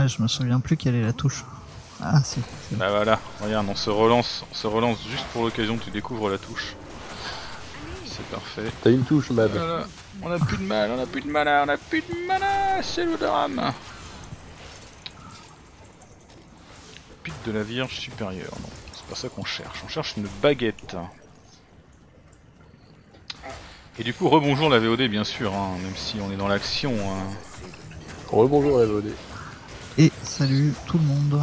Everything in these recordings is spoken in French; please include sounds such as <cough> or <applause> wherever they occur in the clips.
Ah, je me souviens plus quelle est la touche. Ah, si. Bah voilà, regarde, on se relance, on se relance juste pour l'occasion, tu découvres la touche. C'est parfait. T'as une touche, Mad. Voilà. On a plus de mal, on a plus de mana, on a plus de mana, c'est le drame. Pic de la Vierge supérieure, non, c'est pas ça qu'on cherche, on cherche une baguette. Et du coup, rebonjour la VOD bien sûr, hein, même si on est dans l'action. hein. Rebonjour, LOD. Et salut tout le monde.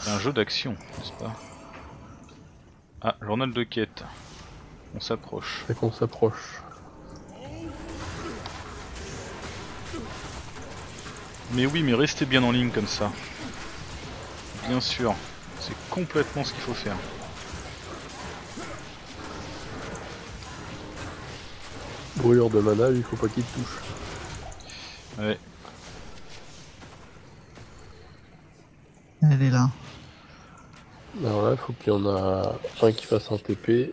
C'est un jeu d'action, n'est-ce pas? Ah, journal de quête. On s'approche. Fait qu'on s'approche. Mais oui, mais restez bien en ligne comme ça. Bien sûr, c'est complètement ce qu'il faut faire. Brûlure de mana, il faut pas qu'il te touche. Ouais. Elle est là. Alors là, il faut qu'il y en a un qui fasse un TP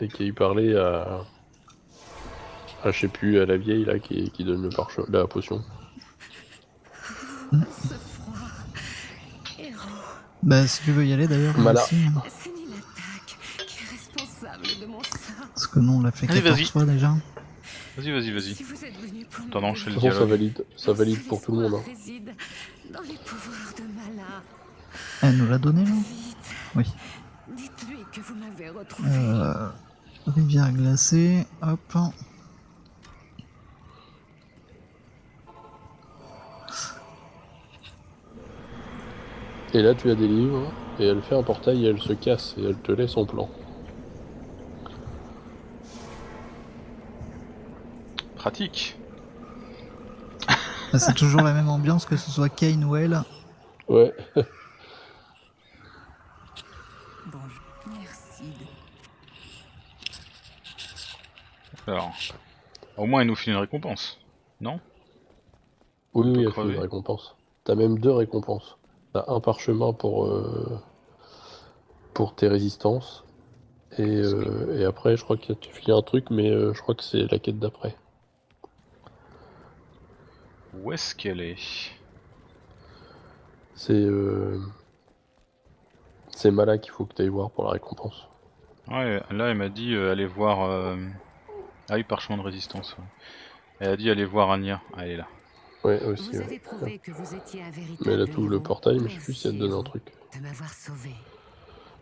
et qui aille parler à. à je sais plus, à la vieille là qui, qui donne le parchemin, la potion. Bah, si tu veux y aller d'ailleurs, Voilà. Parce que nous, on l'a fait Allez, 14 vas-y. fois déjà. Vas-y, vas-y, vas-y. Non, fais De le façon, ça dialogue. valide, ça valide pour tout le monde. Hein. Dans les pouvoirs de Mala. Elle nous l'a donné là Vite, Oui. dites-lui que vous m'avez retrouvé. Euh, rivière glacée, hop. Et là, tu as des livres et elle fait un portail et elle se casse et elle te laisse en plan. Pratique. Bah, c'est toujours la même ambiance que ce soit Kane ou elle. Ouais. Bonjour. Merci. Alors, au moins, il nous file une récompense. Non? Oui, elle fait crever. une récompense. T'as même deux récompenses. T'as un parchemin pour, euh, pour tes résistances. Et, euh, et après, je crois qu'il te file un truc, mais euh, je crois que c'est la quête d'après. Où est-ce qu'elle est? C'est euh, c'est Mala qu'il faut que tu ailles voir pour la récompense. Ouais, là, elle m'a dit euh, aller voir. Euh... Ah oui, parchemin de résistance. ouais. Elle a dit aller voir Anya. Ah, elle est là. Ouais, aussi. Vous ouais. avez prouvé que vous étiez un véritable Mais elle a tout le portail, mais je sais plus si elle te donne un truc. héros, De m'avoir sauvé.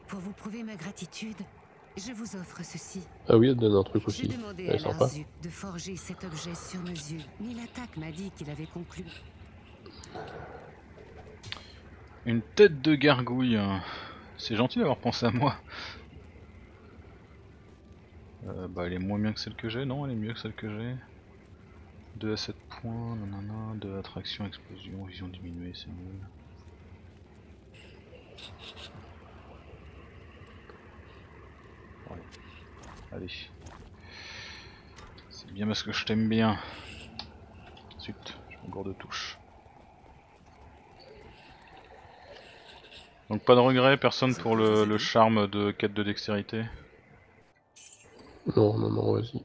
Pour vous prouver ma gratitude, je vous offre ceci. Ah oui, elle donne un truc aussi. demandé Elle à est sympa. De forger cet objet sur mesure. Nilatak m'a dit qu'il avait conclu. Une tête de gargouille. C'est gentil d'avoir pensé à moi. Euh, bah, elle est moins bien que celle que j'ai, non? Elle est mieux que celle que j'ai. 2 à 7 points, nanana, 2 attraction, explosion, vision diminuée, c'est nul. Allez. C'est bien parce que je t'aime bien. Ensuite, je me gourde de touche. Donc pas de regret, personne pour le, le charme de quête de dextérité? Non, non, non, vas-y.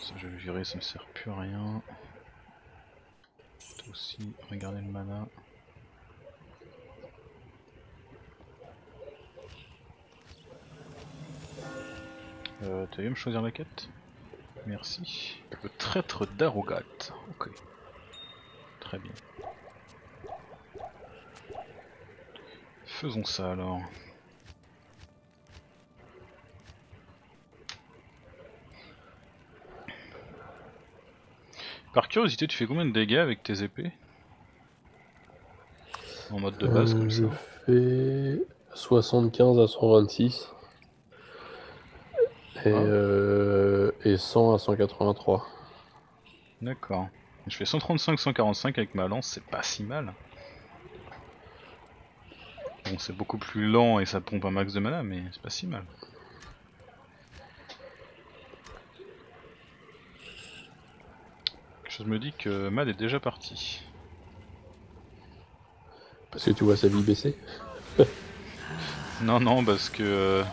Ça je vais virer, ça me sert plus à rien. Toi aussi, regardez le mana. Euh, tu veux me choisir la quête? Merci. Le traître d'Arogat. Ok. Très bien. Faisons ça alors. Par curiosité, tu fais combien de dégâts avec tes épées? En mode de base Euh, comme je ça. fais 75 à 126. Et, Ah. euh, et 100 à 183. D'accord. Je fais 135-145 avec ma lance, c'est pas si mal. Bon, c'est beaucoup plus lent et ça pompe un max de mana, mais c'est pas si mal. Quelque chose me dit que Mad est déjà parti. Parce que tu vois sa vie baisser. Non, non, parce que euh,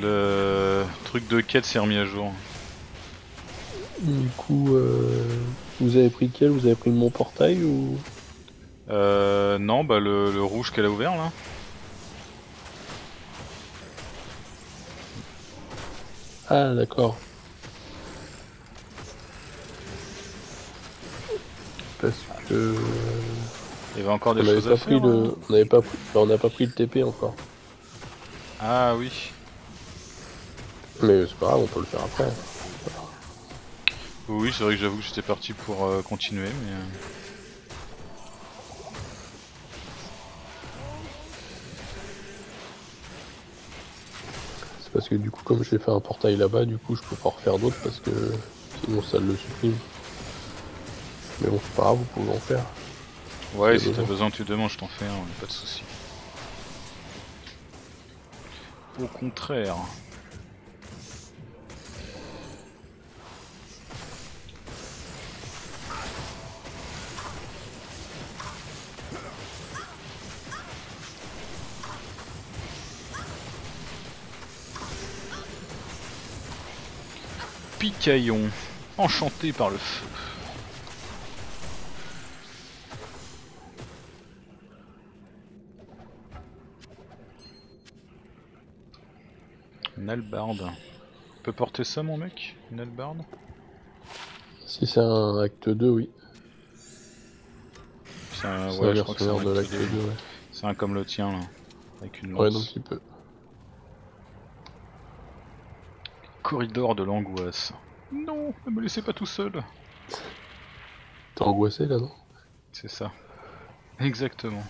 le truc de quête s'est remis à jour. Du coup, euh, vous avez pris quel? Vous avez pris mon portail ou? Euh, non, bah le, le rouge qu'elle a ouvert là. Ah, d'accord. Parce que Il y avait encore des choses à faire. le, hein. on n'avait pas, pris- on n'a pas pris le TP encore. Ah oui. Mais c'est pas grave, on peut le faire après. Oui, c'est vrai que j'avoue que j'étais parti pour euh, continuer, mais. euh, C'est parce que du coup, comme j'ai fait un portail là-bas, du coup, je peux pas en refaire d'autres parce que sinon ça le supprime. Mais bon, c'est pas grave, vous pouvez en faire. Ouais, Si t'as besoin. tu demandes, je t'en fais un, pas de soucis. Au contraire. Picaillon, enchanté par le feu. Une albarde. Tu peux porter ça, mon mec Une albarde Si c'est un acte 2, oui. C'est un, ouais, un je crois que c'est un, de acte l'acte 2, deux. ouais. C'est un comme le tien, là. Avec une Ouais, lance. donc il peut. Corridor de l'angoisse. Non, ne me laissez pas tout seul. T'es angoissé là, non? C'est ça. Exactement.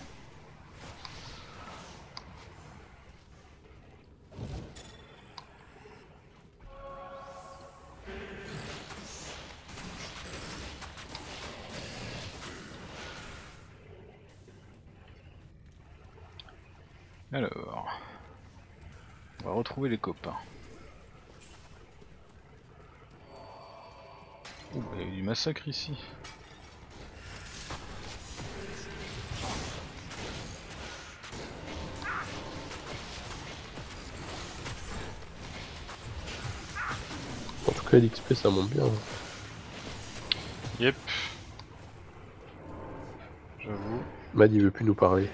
Alors, on va retrouver les copains. Bah, il y a eu du massacre ici. En tout cas, l'XP ça monte bien. Yep. J'avoue. Mad il veut plus nous parler.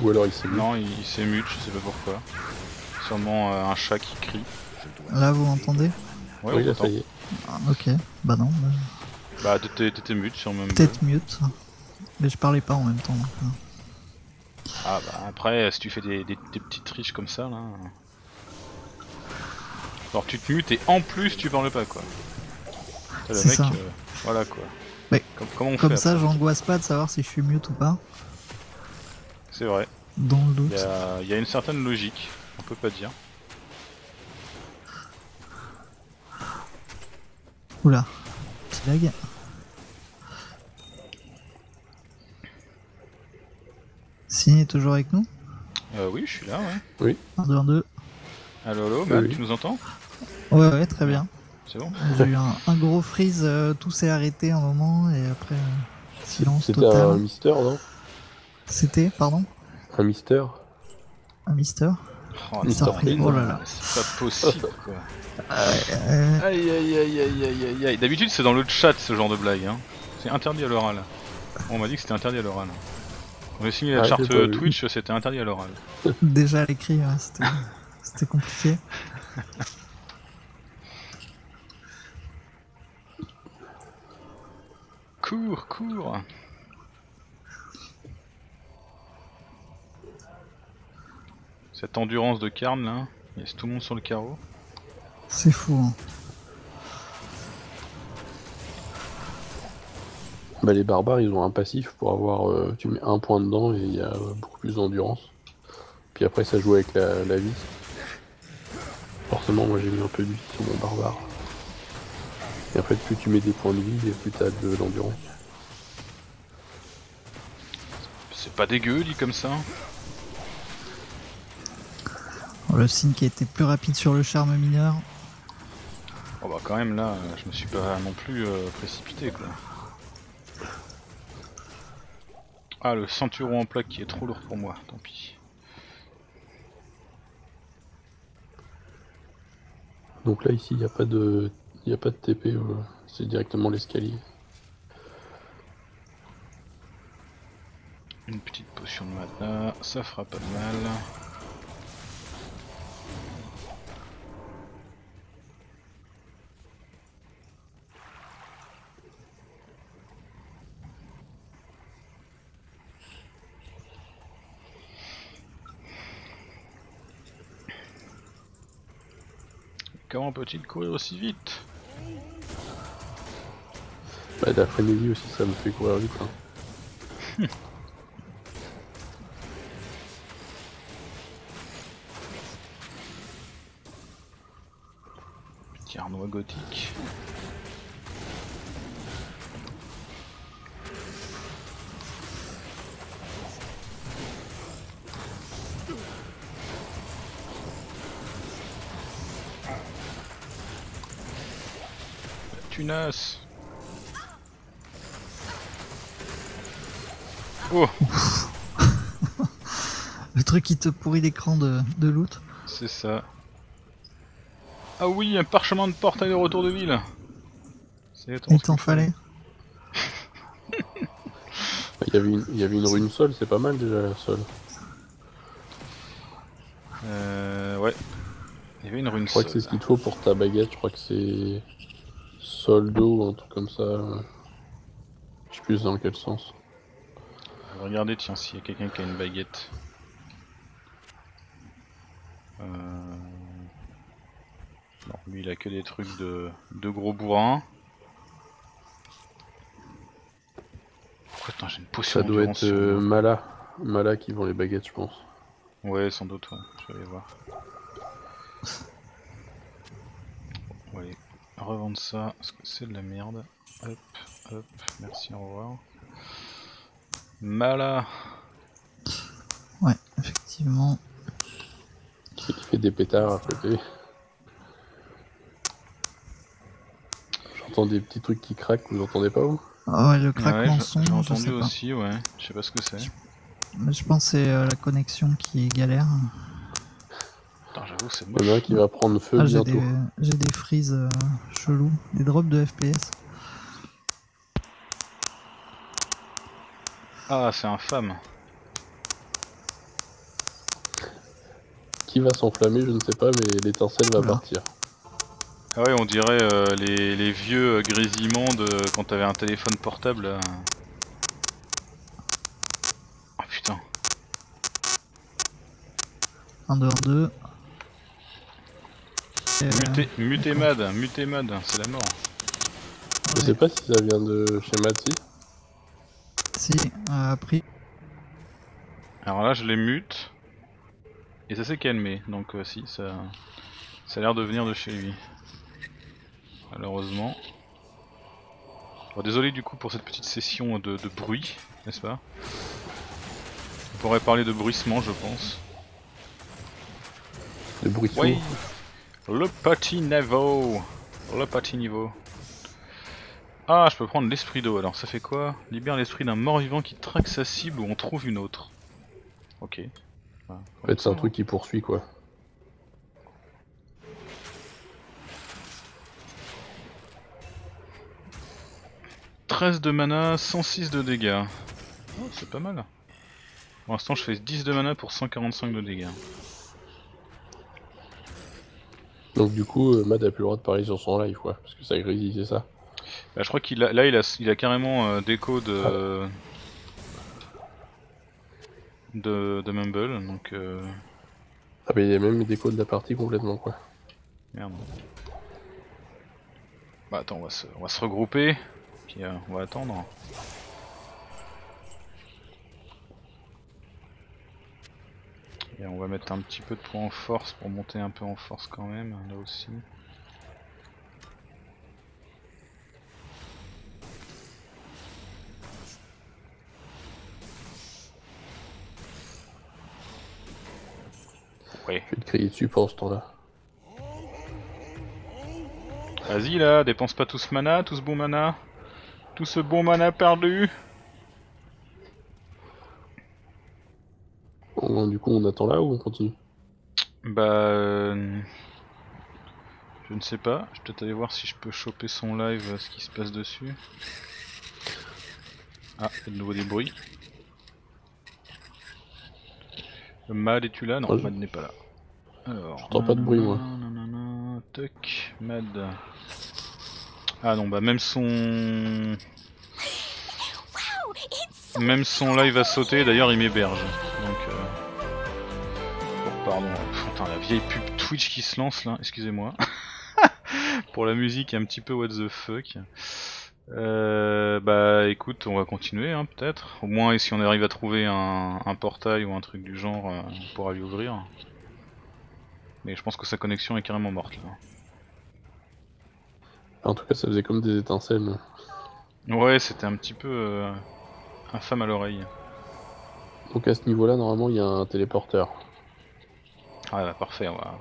Ou alors il s'est. Non, il, il s'émute, je sais pas pourquoi. Sûrement euh, un chat qui crie. Là, vous m'entendez? Ouais, oui, y est. Ah, Ok, bah non, bah, Bah, t'étais t'étais mute sur même. peut-être mute. Mais je parlais pas en même temps. donc, euh. Ah bah après, si tu fais des, des, des petites triches comme ça là. Alors tu te mutes et en plus tu parles pas quoi. T'as Le C'est mec, ça. euh, voilà quoi. Mais Com- comment on Comme fait ça, après j'angoisse pas de savoir si je suis mute ou pas. C'est vrai. Dans le Il doute. y a, il y a une certaine logique, on peut pas dire. Oula, petit lag. Signe est toujours avec nous Euh, oui, je suis là, ouais. 1, 2, 1, 2. Allo, allo, Matt, Oui. tu nous entends? Ouais, ouais, très bien. C'est bon J'ai eu un, un gros freeze, euh, tout s'est arrêté un moment et après euh, silence C'était total. un Mister, non? C'était, pardon? Un Mister? Un Mister Oh. Oh là là. C'est pas possible quoi. <laughs> Euh, Aïe aïe aïe aïe aïe aïe aïe. D'habitude c'est dans le chat ce genre de blague. Hein. C'est interdit à l'oral. On m'a dit que c'était interdit à l'oral. On a signé la Ah, charte. Twitch, c'était interdit à l'oral. <laughs> déjà à l'écrit, c'était <laughs> c'était compliqué. Cours, cours Cette endurance de Karn là, il laisse tout le monde sur le carreau. C'est fou. Hein. Bah les barbares ils ont un passif pour avoir euh, tu mets un point dedans et il y a euh, beaucoup plus d'endurance. Puis après ça joue avec la, la vie. Forcément moi j'ai mis un peu de vie sur mon barbare. Et après plus tu mets des points de vie et plus t'as de l'endurance. C'est pas dégueu dit comme ça. Le signe qui a été plus rapide sur le charme mineur. Oh bah quand même là, je me suis pas non plus euh, précipité quoi. Ah le ceinturon en plaque qui est trop lourd pour moi, tant pis. Donc là ici il n'y a pas de, Il n'y a pas de TP, euh, c'est directement l'escalier. Une petite potion de mana, ça fera pas de mal. Comment peut-il courir aussi vite Bah, la frénésie aussi, ça me fait courir vite. hein. <laughs> Petit Arnois gothique. <laughs> Oh, Le truc qui te pourrit l'écran de, de loot. c'est ça. Ah oui, un parchemin de portail de retour de ville. C'est Il t'en fallait. <laughs> Il y, avait une, il y avait une rune sol, c'est pas mal déjà la sol. Euh, ouais. Il y avait une rune Je crois que c'est ce qu'il te faut pour ta baguette, je crois que c'est soldo ou un truc comme ça. Je sais plus dans quel sens. Regardez, tiens, s'il y a quelqu'un qui a une baguette. Euh... Non, lui il a que des trucs de, de gros bourrins. Oh, Attends, j'ai une potion Ça doit être euh. Mala. Mala qui vend les baguettes, je pense. Ouais, sans doute, ouais. Je vais aller voir. On va aller revendre ça, parce que c'est de la merde. Hop, hop, merci, au revoir. Mala Ouais, effectivement. Qui fait des pétards à côté. J'entends des petits trucs qui craquent, vous entendez pas vous? Ah ouais, le Ouais, craquement j'ai- son, j'ai je entendu sais pas. aussi, ouais. Je sais pas ce que c'est. Mais je pense que c'est euh, la connexion qui galère. Putain, j'avoue, c'est Il y en a un moche. qui va prendre feu Ah, j'ai bientôt. des, j'ai des freezes euh, chelous, des drops de FPS. Ah, c'est infâme. Qui va s'enflammer, je ne sais pas, mais l'étincelle va partir. Ah ouais, on dirait euh, les, les vieux euh, grésillements de quand t'avais un téléphone portable. Ah putain. Un dehors deux. Et, euh, Muté, mutémad, mutémad, c'est la mort. Je sais pas si ça vient de chez Matsi. Si, euh, pris. Alors là, je les mute. Et ça s'est calmé, donc euh, si, ça, ça a l'air de venir de chez lui. Malheureusement. Bon, désolé du coup pour cette petite session de, de bruit, n'est-ce pas? On pourrait parler de bruissement, je pense. Sourd. Oui Le petit niveau Le petit niveau. Ah, je peux prendre l'esprit d'eau, alors ça fait quoi? Libère l'esprit d'un mort-vivant qui traque sa cible ou on trouve une autre. Ok. Voilà. En fait, c'est un truc qui poursuit quoi. « 13 de mana, 106 de dégâts. Oh, c'est pas mal. Pour l'instant, je fais 10 de mana pour 145 de dégâts. Donc du coup, euh, Mad a plus le droit de parler sur son live quoi, parce que ça grésille, c'est ça. Bah, je crois qu'il a, là, il a, il a carrément euh, déco de, de, de Mumble, donc euh, Ah mais il y a même des codes de la partie complètement quoi. merde. Bah attends, on va se, on va se regrouper, puis euh, on va attendre. Et on va mettre un petit peu de points en force pour monter un peu en force quand même, là aussi. Ouais. Je vais te crier dessus pendant ce temps-là. Vas-y là, dépense pas tout ce mana, tout ce bon mana. Tout ce bon mana perdu. Là ou on continue? Bah... euh, Je ne sais pas, je vais peut-être aller voir si je peux choper son live, euh, ce qui se passe dessus. Ah, il y a de nouveau des bruits. Le Mad, es-tu là? Non, je- Mad n'est pas là. Alors. J'entends pas de bruit, moi. nanana, Toc, Mad. Ah non, bah même son. Même son live a sauté, d'ailleurs il m'héberge. Pardon, putain, la vieille pub Twitch qui se lance là, excusez-moi. <laughs> Pour la musique un petit peu what the fuck. Euh, bah écoute, on va continuer hein, peut-être. Au moins si on arrive à trouver un, un portail ou un truc du genre, euh, on pourra lui ouvrir. Mais je pense que sa connexion est carrément morte là. En tout cas, ça faisait comme des étincelles. Ouais, c'était un petit peu euh, infâme à l'oreille. Donc à ce niveau-là, normalement, il y a un téléporteur. Ah bah parfait, on va...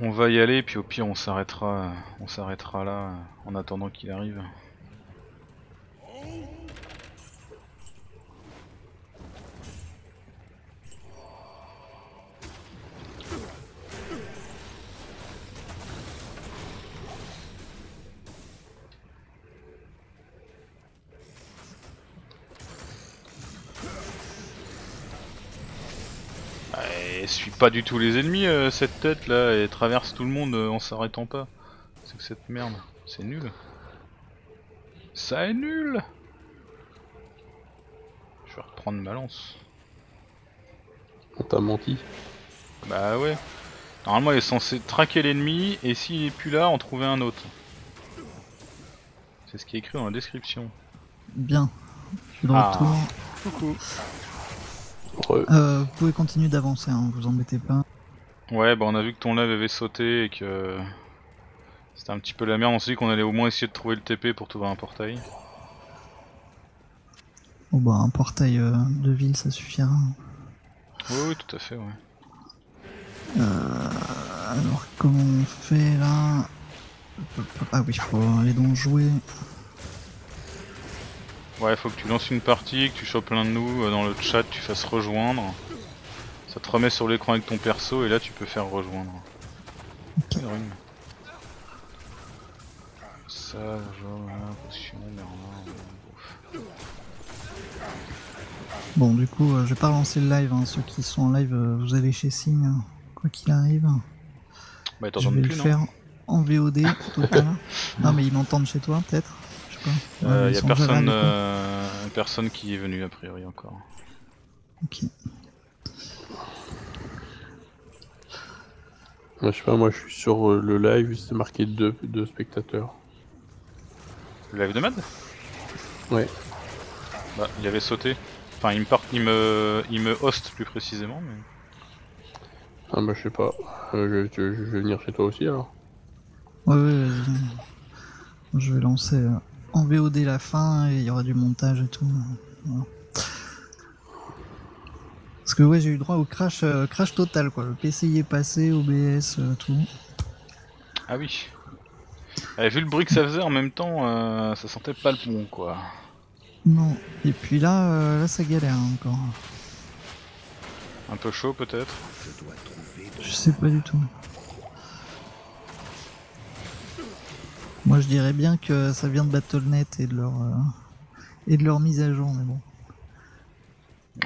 On va y aller, puis au pire on s'arrêtera on s'arrêtera là en attendant qu'il arrive. Elle suit pas du tout les ennemis euh, cette tête là, elle traverse tout le monde euh, en s'arrêtant pas. C'est que cette merde, c'est nul. Ça est nul Je vais reprendre ma lance. On t'a menti. Bah ouais. Normalement il est censé traquer l'ennemi et s'il est plus là en trouver un autre. C'est ce qui est écrit dans la description. Bien. Je suis de Ah. retour. Coucou. Euh, vous pouvez continuer d'avancer, hein, vous embêtez pas. Ouais bah on a vu que ton live avait sauté et que c'était un petit peu la merde. On s'est dit qu'on allait au moins essayer de trouver le TP pour trouver un portail. Bon bah un portail euh, de ville ça suffira. Oui oui tout à fait ouais. Euh, alors comment on fait là? Ah oui, faut aller donc jouer. Ouais, faut que tu lances une partie, que tu chopes l'un de nous euh, dans le chat, tu fasses rejoindre. Ça te remet sur l'écran avec ton perso et là tu peux faire rejoindre. Ok. Une rune. Ça, genre, là, potion, Bernard. Bon du coup euh, je vais pas relancer le live, hein. ceux qui sont en live euh, vous allez chez Signe, hein. quoi qu'il arrive. Bah Je vais le plus non faire en VOD total. <laughs> non mais ils m'entendent chez toi peut-être Pas. Ouais, euh, a personne, euh, personne qui est venu a priori encore. Ok. Je sais pas, moi je suis sur euh, le live, c'est marqué deux, deux spectateurs. Le live de Mad? Ouais. Bah il avait sauté. Enfin il me part, il me, il me host plus précisément mais. Ah bah je sais pas. Euh, je, je- je vais venir chez toi aussi alors. Ouais, ouais. Je vais lancer euh, en VOD la fin et il y aura du montage et tout. Voilà. Parce que ouais, j'ai eu droit au crash, euh, crash total quoi. Le PC y est passé, OBS, euh, tout. Ah oui. Eh, vu le bruit que ça faisait en même temps, euh, ça sentait pas le bon quoi. Non. Et puis là, euh, là ça galère hein, encore. Un peu chaud peut-être. Je sais pas du tout. Moi je dirais bien que ça vient de Battle.net et de leur euh, et de leur mise à jour, mais bon,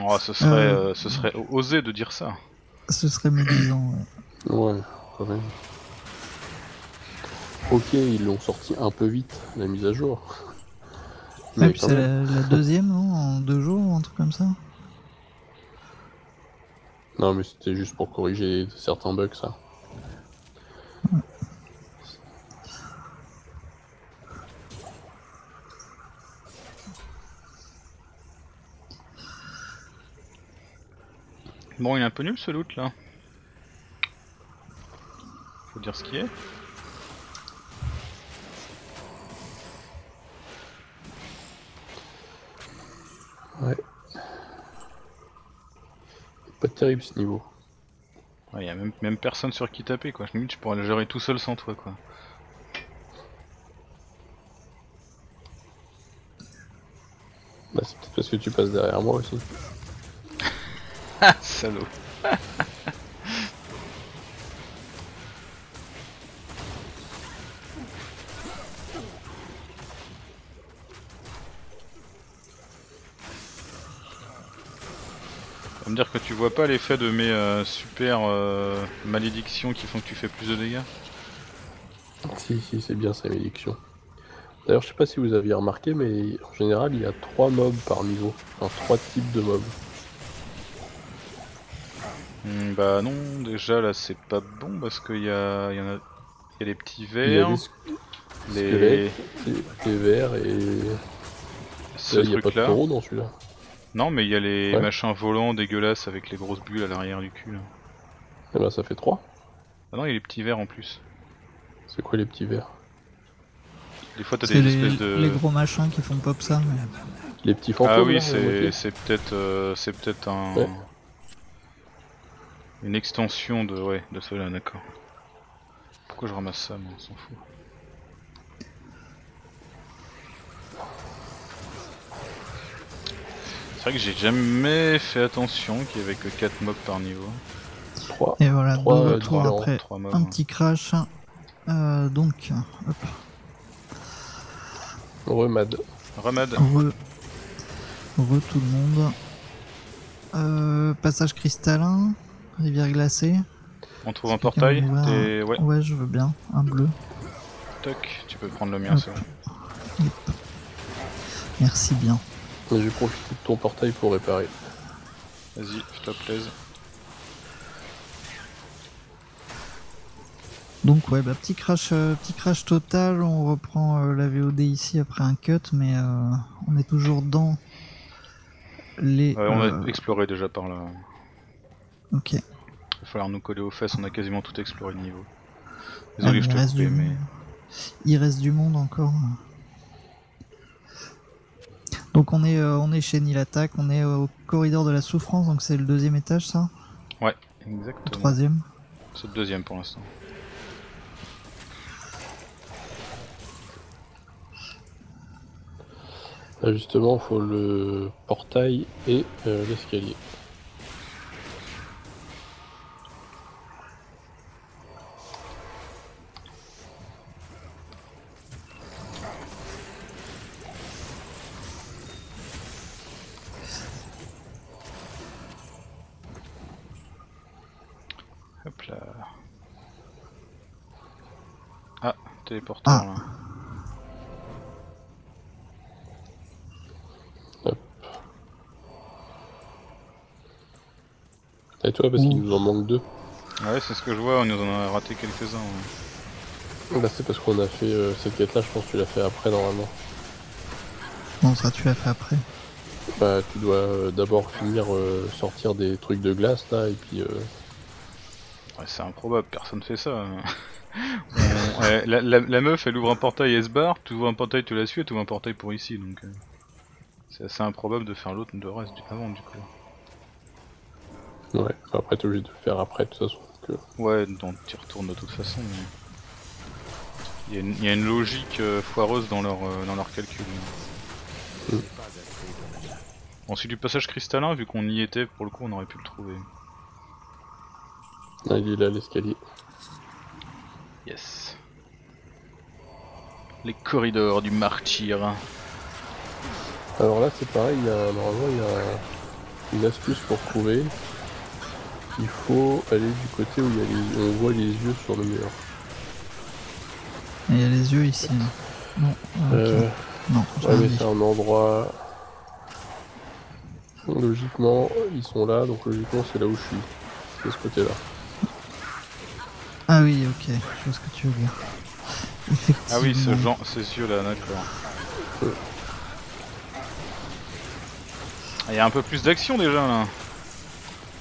Oh, ce serait, Euh. euh, ce serait osé de dire ça. ce serait médisant. ouais. Ouais, quand même. Ok, ils l'ont sorti un peu vite, la mise à jour. Ouais, Mais puis quand c'est la, la deuxième, non En deux jours ou un truc comme ça? Non, mais c'était juste pour corriger certains bugs, ça. Bon, il est un peu nul ce loot là. Faut dire ce qui est. Ouais. Pas terrible ce niveau. Ouais, y a même, même personne sur qui taper quoi. Je pourrais le gérer tout seul sans toi quoi. Bah, c'est peut-être parce que tu passes derrière moi aussi. Salaud. me dire que tu vois pas l'effet de mes euh, super euh, malédictions qui font que tu fais plus de dégâts Si, si, c'est bien ces malédictions. D'ailleurs, je sais pas si vous aviez remarqué, mais en général, il y a trois mobs par niveau. Enfin, trois types de mobs. Hmm, Bah non, déjà là c'est pas bon parce qu'il y a, il y en a, il y a les petits y vers, les, squelettes, les, vers et. ce Là, il n'y a pas truc de là. taureau dans celui-là. Non mais il y a les Ouais. machins volants dégueulasses avec les grosses bulles à l'arrière du cul là. Eh ben, ça fait trois. Ah non, il y a les petits vers en plus. C'est quoi les petits vers Des fois t'as des les, espèces de. les gros machins qui font pop ça. mais- Les petits fantômes Ah oui, là, c'est ok. c'est peut-être euh, c'est peut-être un Ouais. Une extension de ouais de cela, d'accord. Pourquoi je ramasse ça, moi, on s'en fout. C'est vrai que j'ai jamais fait attention qu'il y avait que 4 mobs par niveau. Trois. Et voilà, Trois, de euh, retour différents, après 3 mobs. un petit crash. Euh, donc, hop, Remad. Remade. re, re tout le monde. Euh, passage cristallin, rivière glacée. On trouve un portail. Ouais, Ouais, je veux bien, un bleu. toc, tu peux prendre le mien, c'est bon. Merci bien. Je vais profiter de ton portail pour réparer. Vas-y, fais-toi plaise. Donc ouais, bah, petit crash, euh, petit crash total. On reprend euh, la VOD ici après un cut, mais euh, on est toujours dans les. Ouais, on euh, a exploré déjà par là. Ok. Il va falloir nous coller aux fesses, on a quasiment tout exploré le niveau. Ah, Désolé, mais je il te reste coupé, du mais. monde. Il reste du monde encore. Donc on est, euh, on est chez Nil Attack, on est au corridor de la souffrance, donc c'est le deuxième étage ça? Ouais, Le exactement. troisième C'est le deuxième pour l'instant. Là, justement, faut le portail et euh, l'escalier. Hop là. Ah, téléporteur Ah. là. Et toi, parce qu'il nous en manque deux. Ouais, c'est ce que je vois, on nous en a raté quelques-uns. ouais. Bah, c'est parce qu'on a fait euh, cette quête-là, je pense que tu l'as fait après normalement. Non, ça tu l'as fait après? Bah, tu dois euh, d'abord finir euh, sortir des trucs de glace là, et puis. euh, Ouais, c'est improbable, personne fait ça. <laughs> Ouais, la, la- la meuf, elle ouvre un portail, elle se barre, tu ouvres un portail, tu la suis, et tu ouvres un portail pour ici, donc... euh, c'est assez improbable de faire l'autre de reste du avant, du coup. Ouais, après t'es obligé de le faire après de toute façon. euh, Ouais, donc tu retournes de toute façon, mais... Il y, a une- il y a une logique euh, foireuse dans leur, euh, dans leur calcul. Mm. Ensuite du passage cristallin, vu qu'on y était, pour le coup on aurait pu le trouver. là, il est là l'escalier. Yes. Les corridors du martyr. Alors là, c'est pareil, il y a, normalement, il y a une astuce pour trouver. Il faut aller du côté où il y a les, on voit les yeux sur le mur. Il y a les yeux ici. là. Non, ok. Euh, non, j'ai ouais, mais c'est un endroit. Logiquement, ils sont là, donc logiquement, c'est là où je suis. C'est ce côté-là. Ah oui, ok, je vois ce que tu veux dire. Effectivement. Ah oui, ce genre, ces yeux là, d'accord. Ouais. Ah, Il y a un peu plus d'action déjà là.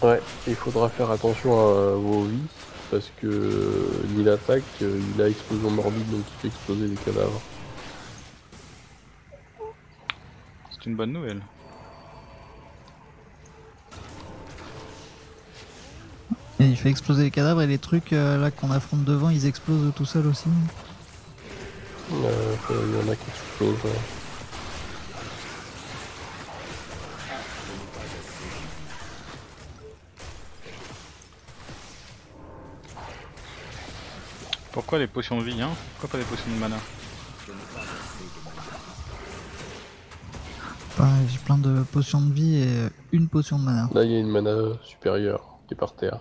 Ouais, il faudra faire attention à vos vies, parce que Nil attaque, euh, il a explosion morbide, donc il fait exploser les cadavres. C'est une bonne nouvelle. Et il fait exploser les cadavres et les trucs euh, là qu'on affronte devant, ils explosent tout seuls aussi. Euh, il y en a qui explosent. ouais. Pourquoi les potions de vie, hein Pourquoi pas les potions de mana Pareil, j'ai plein de potions de vie et une potion de mana. Là, il y a une mana supérieure qui est par terre.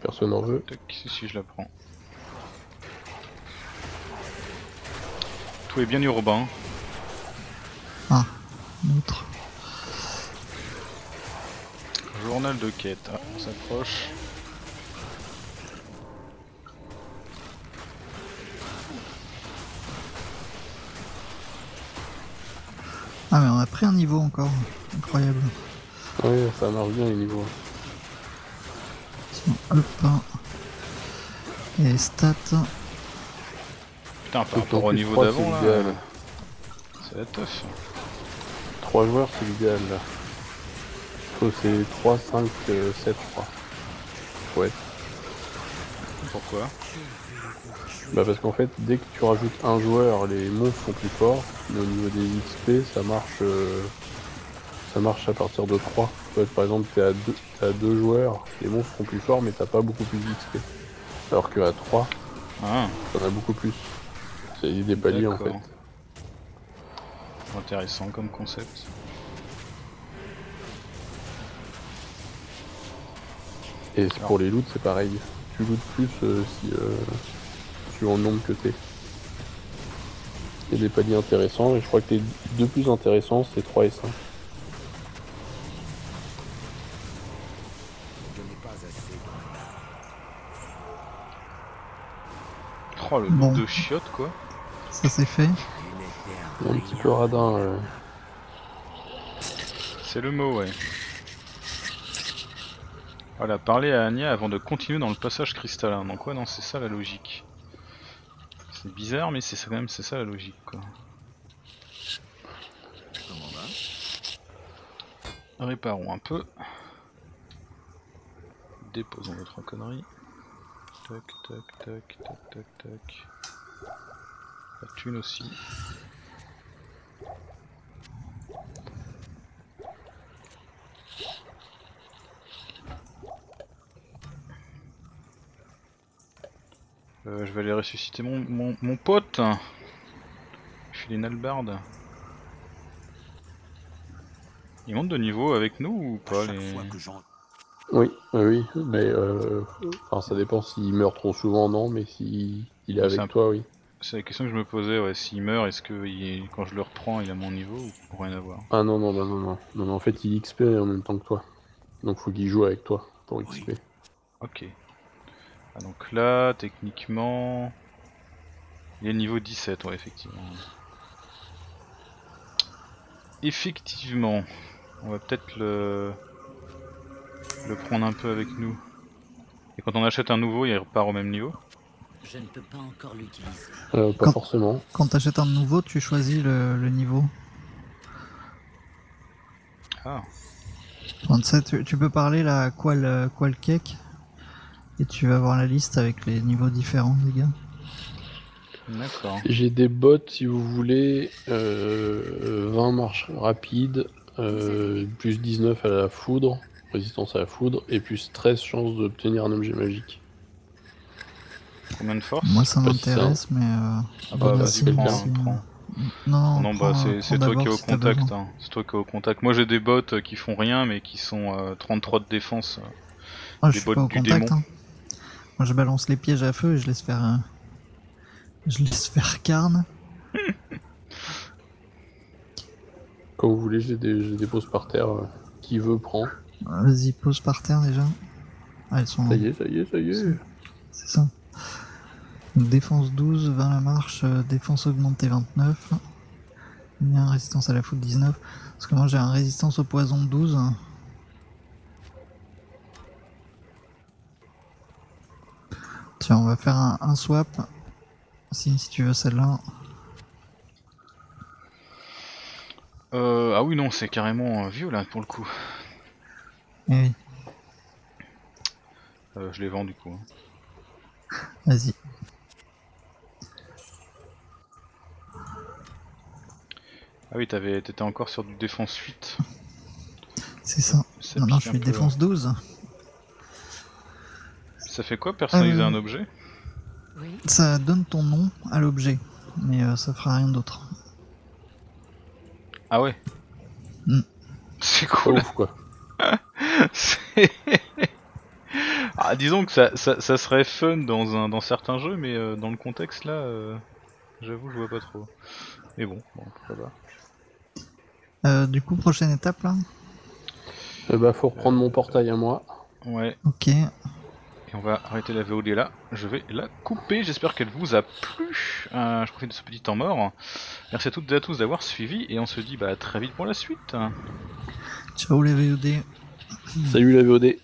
Personne en veut. Si, si, je la prends. Tout est bien urbain. Autre. Journal de quête. Ah, on s'approche. Ah mais on a pris un niveau encore. Incroyable. Ouais, ça marche bien les niveaux. Tiens, hop. Et stats. Putain, par rapport au niveau d'avant c'est là. l'idéal. C'est la teuf. 3 joueurs, c'est l'idéal là. Faut c'est 3, 5, 7, 3. Ouais. Pourquoi? Bah parce qu'en fait, dès que tu rajoutes un joueur, les monstres sont plus forts. Mais au niveau des XP, ça marche euh, ça marche à partir de 3. Tu vois, par exemple, t'es à 2 t'es à deux joueurs, les monstres sont plus forts, mais t'as pas beaucoup plus d'XP. Alors qu'à 3, Ah, t'en as beaucoup plus. C'est des paliers en fait. Intéressant comme concept. Et pour les loots, c'est pareil. Tu lootes plus euh, si euh, le nombre que t'es. Il y a des paliers intéressants, et je crois que les deux plus intéressants, c'est 3 et 5. Oh, le Bon. de chiottes quoi. Ça c'est fait. Un petit peu radin. euh. C'est le mot, ouais. Voilà, parler à Anya avant de continuer dans le passage cristallin. Donc ouais, non, c'est ça la logique. C'est bizarre, mais c'est quand même c'est ça la logique. Réparons un peu. Déposons les trois conneries. Tac, tac, tac, tac, tac, tac. La thune aussi. Euh, je vais aller ressusciter mon, mon, mon pote. Je suis les Nalbardes. Ils montent de niveau avec nous ou pas les... Oui, oui, mais euh, enfin, ça dépend s'il meurt trop souvent, non, mais s'il il est avec toi, oui. C'est la question que je me posais, ouais, s'il meurt, est-ce que il- quand je le reprends, il a mon niveau ou rien à voir Ah non, non, non, non, non, non, non, en fait, il XP en même temps que toi. Donc faut qu'il joue avec toi pour XP. Ok. Ah, donc là, techniquement... Il est niveau 17, ouais, effectivement. Effectivement. On va peut-être le... le prendre un peu avec nous. Et quand on achète un nouveau, il repart au même niveau Je ne peux pas encore l'utiliser. Euh, pas Quand- forcément. Quand t'achètes un nouveau, tu choisis le, le niveau. Ah, Enfin, tu, tu, tu peux parler là quoi le, quoi le cake? Et tu vas voir la liste avec les niveaux différents des gars. d'accord. J'ai des bots, si vous voulez, euh, 20 marches rapides, euh, plus 19 à la foudre, résistance à la foudre, et plus 13 chances d'obtenir un objet magique. Combien de force Moi ça si m'intéresse, mais. Euh, Ah bah vas-y, si, prends, si, prends. Non, Non, prends- bah c'est toi qui es au contact. hein. C'est toi qui es au contact. Moi j'ai des bots euh, qui font rien mais qui sont euh, 33 de défense. euh. Ah, les je suis bots pas au du contact. démon. hein. Moi je balance les pièges à feu et je laisse faire. euh, Je laisse faire carne. <laughs> Quand vous voulez, j'ai des, j'ai des poses par terre. euh, qui veut prend. Vas-y, pose par terre déjà. Ah, elles sont. Ça y est, ça y est, ça y est. C'est ça. Donc, défense 12, 20 la marche, euh, défense augmentée 29. Bien, résistance à la foudre 19. Parce que moi j'ai un résistance au poison 12. Tiens, on va faire un, un swap. Si, si tu veux celle-là. Euh, ah oui non c'est carrément euh, vieux là pour le coup. Eh oui, Euh, je les vends du coup. vas-y. Ah oui t'avais t'étais encore sur du défense 8. C'est ça. Ça, Non, non, je suis défense 12. Ça fait quoi personnaliser Euh, un objet? Oui. Ça donne ton nom à l'objet. Mais euh, ça fera rien d'autre. Ah ouais? Hmm. C'est cool. ouf, quoi. <laughs> C'est- <laughs> ah, disons que ça, ça, ça serait fun dans, un, dans certains jeux, mais euh, dans le contexte là, euh, j'avoue, je vois pas trop. Mais bon, bon pourquoi pas. Euh, du coup, prochaine étape là? Eh bah, faut reprendre mon portail à moi. Ouais, Ok. Et on va arrêter la VOD là. Je vais la couper. J'espère qu'elle vous a plu. Euh, je profite de ce petit temps mort. Merci à toutes et à tous d'avoir suivi, et on se dit bah, à très vite pour la suite. Ciao les VOD. Salut la VOD.